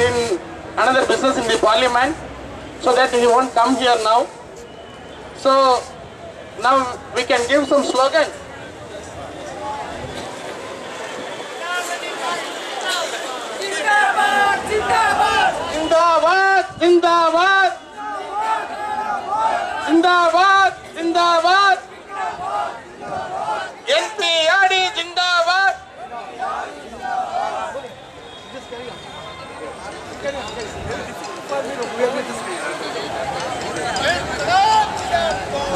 in another business in the parliament so that he won't come here now. So now we can give some slogans. Zindabad! Zindabad! Zindabad! Zindabad!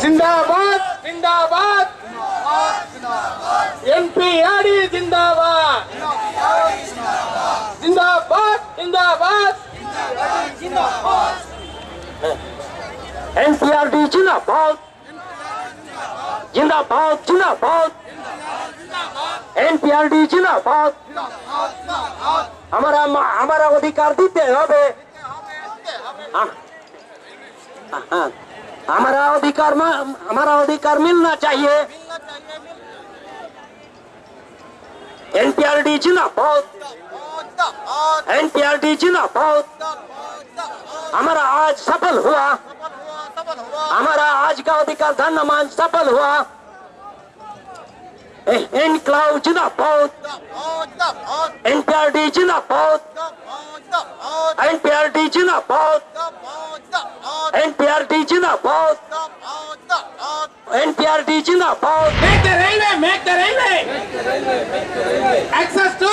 जिंदाबाद। जिंदाबाद। एनपीआरडी जिंदाबाद। जिंदाबाद जिंदाबाद। एनसीआरडी जिंदाबाद। जिंदाबाद जिंदाबाद। एनपीआरडी जिंदाबाद। हमारा हमारा अधिकार दीते হবে हाँ, हाँ, हमारा अधिकार हमारा अधिकार मिलना चाहिए। एनपीआरडी जिंदाबाद एनपीआरडी जिंदाबाद हमारा आज सफल हुआ। हमारा आज का अधिकार धन्यमान सफल हुआ। इनकलाब जिंदाबाद एनपीआरडी जिंदाबाद एनपीआरडी जिंदाबाद एनपीआरडी जिंदाबाद एनपीआरडी जिंदाबाद Make the railway, make the railway. Access to,